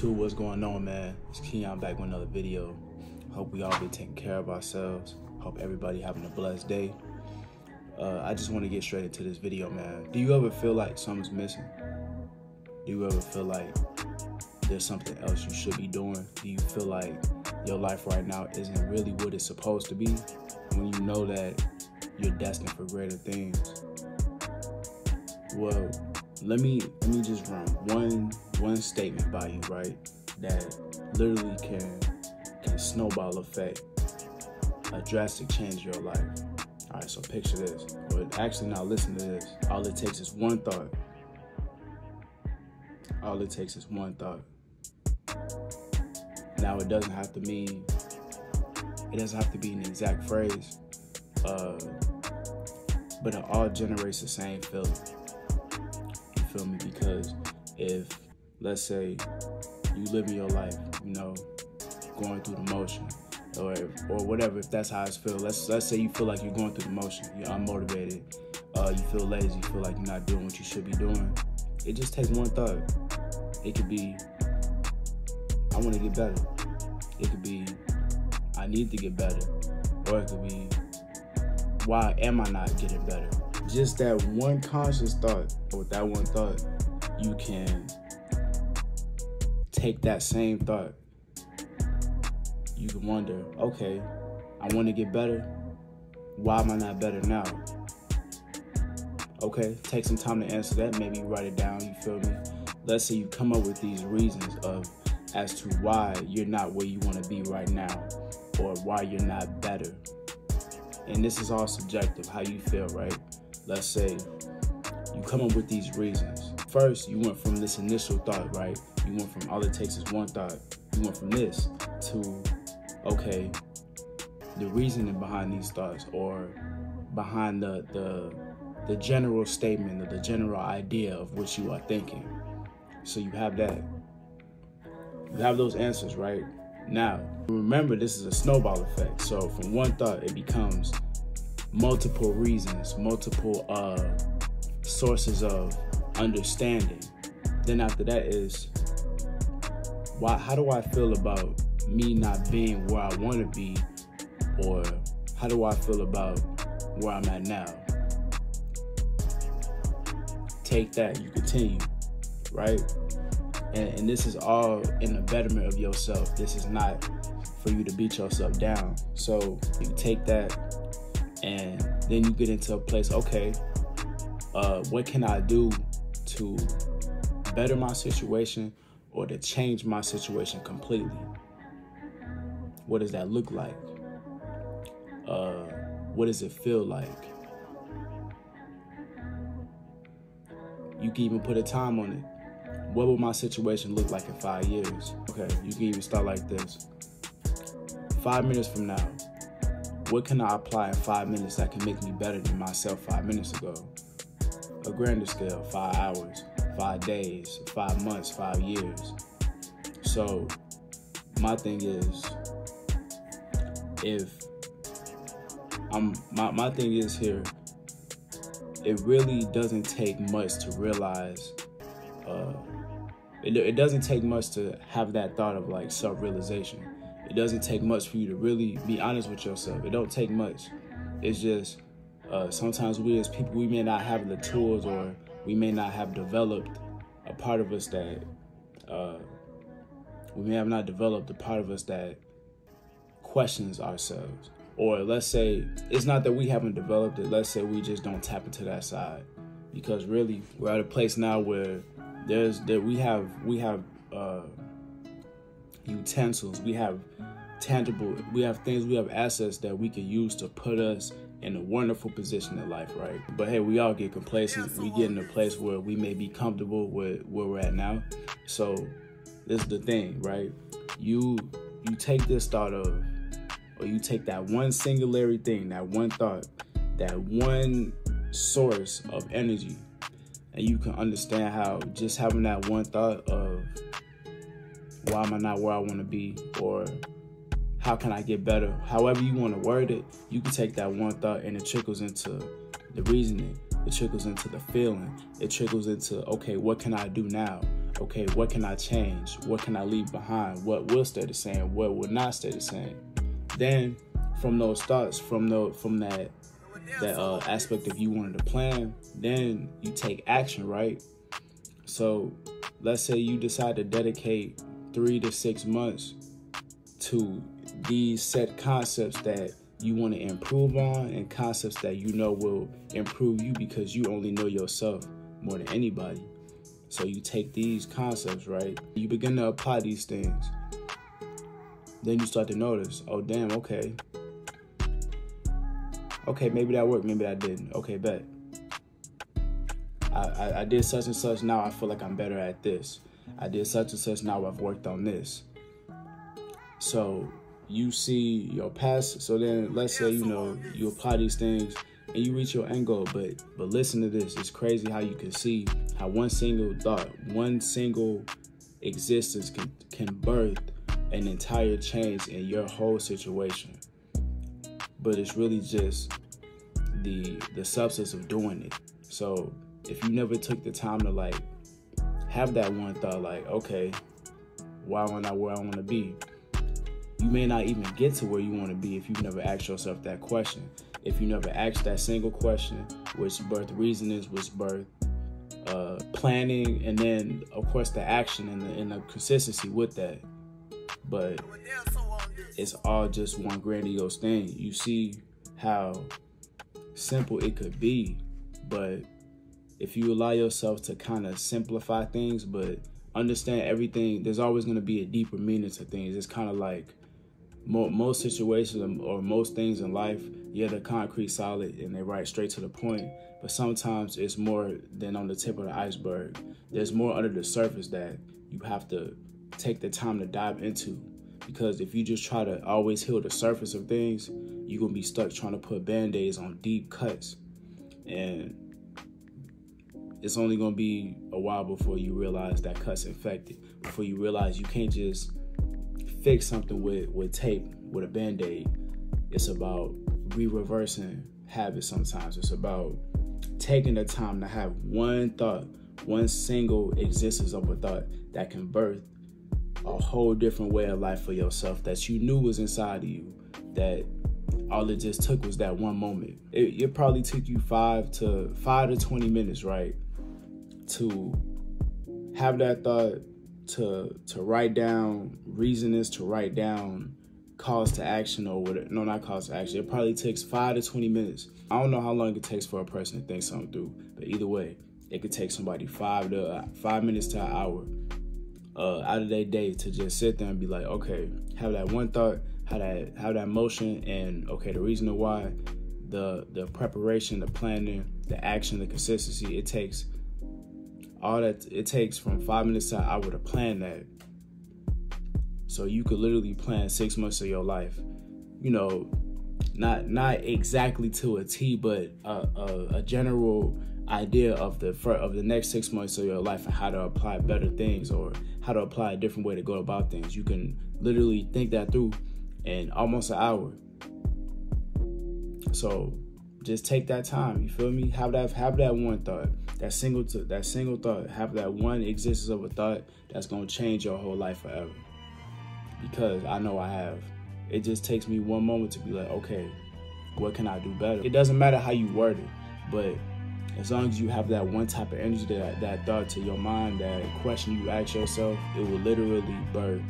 What's going on, man? It's Keon back with another video. Hope we all be taking care of ourselves. Hope everybody having a blessed day. Uh, I just want to get straight into this video, man. Do you ever feel like something's missing? Do you ever feel like there's something else you should be doing? Do you feel like your life right now isn't really what it's supposed to be when you know that you're destined for greater things? Well, let me let me just run one one statement by you, right? That literally can can snowball effect a drastic change in your life. All right, so picture this. But actually, now listen to this. All it takes is one thought. All it takes is one thought. Now it doesn't have to mean. It doesn't have to be an exact phrase. Uh, but it all generates the same feeling feel me? Because if, let's say, you live in your life, you know, going through the motion, or or whatever, if that's how it feel. Let's let's say you feel like you're going through the motion, you're unmotivated, uh, you feel lazy, you feel like you're not doing what you should be doing. It just takes one thought. It could be, I want to get better. It could be, I need to get better, or it could be, why am I not getting better? Just that one conscious thought, or that one thought, you can take that same thought. You can wonder, okay, I want to get better. Why am I not better now? Okay, take some time to answer that. Maybe write it down. You feel me? Let's say you come up with these reasons of as to why you're not where you want to be right now, or why you're not better. And this is all subjective, how you feel, right? Let's say you come up with these reasons. First, you went from this initial thought, right? You went from all it takes is one thought. You went from this to, okay, the reasoning behind these thoughts or behind the, the, the general statement or the general idea of what you are thinking. So you have that. You have those answers, right? Now, remember this is a snowball effect. So from one thought, it becomes multiple reasons, multiple uh, sources of understanding. Then after that is why how do I feel about me not being where I want to be or how do I feel about where I'm at now? Take that, you continue, right? And, and this is all in the betterment of yourself. This is not for you to beat yourself down. So you take that and then you get into a place okay uh, what can i do to better my situation or to change my situation completely? What does that look like? Uh, what does it feel like? You can even put a time on it. What will my situation look like in five years? Okay you can even start like this. Five minutes from now what can I apply in five minutes that can make me better than myself five minutes ago? A grander scale, five hours, five days, five months, five years. So, my thing is, if I'm my, my thing is here, it really doesn't take much to realize. Uh, it, it doesn't take much to have that thought of like self-realization it doesn't take much for you to really be honest with yourself. It don't take much. It's just uh, sometimes we as people we may not have the tools or we may not have developed a part of us that uh, we may have not developed a part of us that questions ourselves. Or let's say it's not that we haven't developed it. Let's say we just don't tap into that side because really we're at a place now where there's that we have we have uh, utensils, we have tangible, we have things, we have assets that we can use to put us in a wonderful position in life, right? But hey, we all get complacent. We get in a place where we may be comfortable with where we're at now. So this is the thing, right? You you take this thought of, or you take that one singularity thing, that one thought, that one source of energy, and you can understand how just having that one thought of why am I not where I want to be? Or how can I get better? However you want to word it, you can take that one thought and it trickles into the reasoning. It trickles into the feeling. It trickles into, okay, what can I do now? okay, what can I change? What can I leave behind? What will stay the same? What will not stay the same? Then from those thoughts, from the from that that uh, aspect of you wanting to plan, then you take action, right? So let's say you decide to dedicate three to six months to these set concepts that you want to improve on and concepts that you know will improve you because you only know yourself more than anybody. So you take these concepts, right? You begin to apply these things. Then you start to notice, oh damn, okay. Okay, maybe that worked, maybe that didn't. Okay, bet. I, I, I did such and such, now I feel like I'm better at this. I did such and such, now I've worked on this. So you see your past. So then let's say, you know, you apply these things and you reach your end goal. But but listen to this. It's crazy how you can see how one single thought, one single existence can can birth an entire change in your whole situation. But it's really just the the substance of doing it. So if you never took the time to like have that one thought like, okay, why am I not where I want to be? You may not even get to where you want to be if you've never asked yourself that question. If you never asked that single question, which birth reason is, which birth uh, planning, and then of course the action and the, and the consistency with that. But it's all just one grandiose thing. You see how simple it could be, but if you allow yourself to kind of simplify things, but understand everything, there's always going to be a deeper meaning to things. It's kind of like most situations or most things in life, yeah, they're concrete solid and they right straight to the point. But sometimes it's more than on the tip of the iceberg. There's more under the surface that you have to take the time to dive into. Because if you just try to always heal the surface of things, you're gonna be stuck trying to put band-aids on deep cuts. And it's only gonna be a while before you realize that cut's infected. Before you realize you can't just fix something with, with tape, with a band aid. It's about re reversing habits sometimes. It's about taking the time to have one thought, one single existence of a thought that can birth a whole different way of life for yourself that you knew was inside of you. That all it just took was that one moment. It, it probably took you five to five to twenty minutes, right, to have that thought to to write down reasons to write down calls to action or whatever. No, not calls to action. It probably takes five to twenty minutes. I don't know how long it takes for a person to think something through, but either way, it could take somebody five to uh, five minutes to an hour uh, out of their day to just sit there and be like, okay, have that one thought, have that have that motion, and okay, the reason why, the the preparation, the planning, the action, the consistency. It takes all that it takes from five minutes to an hour to plan that. So you could literally plan six months of your life. You know, not not exactly to a T, but a, a, a general idea of the of the next six months of your life and how to apply better things or how to apply a different way to go about things. You can literally think that through in almost an hour. So just take that time. You feel me? Have that have that one thought, that single to, that single thought. Have that one existence of a thought that's gonna change your whole life forever. Because I know I have. It just takes me one moment to be like, okay, what can I do better? It doesn't matter how you word it, but as long as you have that one type of energy, that that thought to your mind, that question you ask yourself, it will literally birth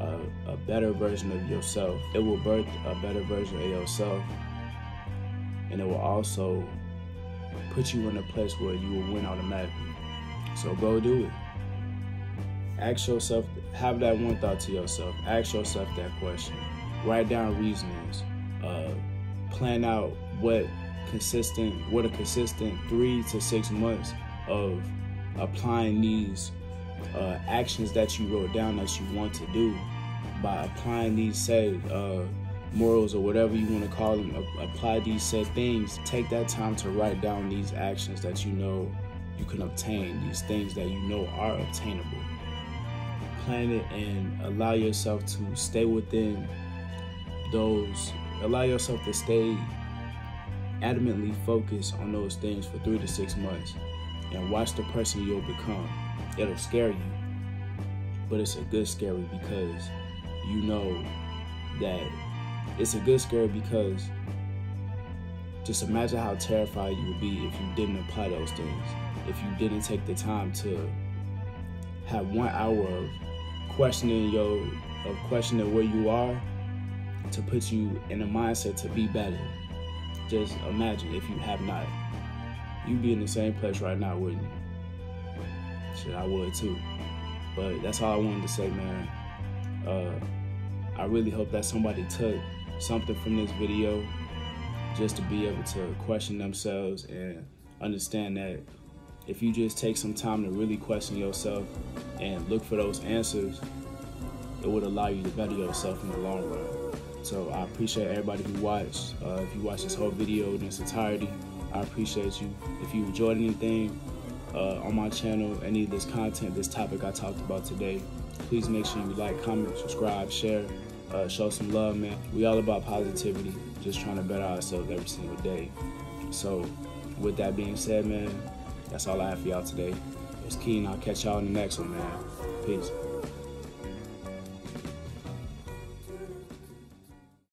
a, a better version of yourself. It will birth a better version of yourself and it will also put you in a place where you will win automatically. So go do it. Ask yourself, have that one thought to yourself. Ask yourself that question. Write down reasonings. Uh, plan out what consistent, what a consistent three to six months of applying these uh, actions that you wrote down that you want to do by applying these say uh, morals or whatever you want to call them, apply these said things. Take that time to write down these actions that you know you can obtain, these things that you know are obtainable. Plan it and allow yourself to stay within those, allow yourself to stay adamantly focused on those things for three to six months and watch the person you'll become. it'll scare you. But it's a good scary because you know that it's a good scary because just imagine how terrified you would be if you didn't apply those things. If you didn't take the time to have one hour of questioning your of questioning where you are to put you in a mindset to be better. Just imagine if you have not. You'd be in the same place right now, wouldn't you? Shit, I would too. But that's all I wanted to say, man. Uh, I really hope that somebody took something from this video just to be able to question themselves and understand that if you just take some time to really question yourself and look for those answers, it would allow you to better yourself in the long run. So I appreciate everybody who watched. Uh, if you watched this whole video in its entirety, I appreciate you. If you enjoyed anything uh, on my channel, any of this content, this topic I talked about today, please make sure you like, comment, subscribe, share, uh, show some love, man. We all about positivity, just trying to better ourselves every single day. So with that being said, man, that's all I have for y'all today. It's Keen. I'll catch y'all in the next one, man. Peace.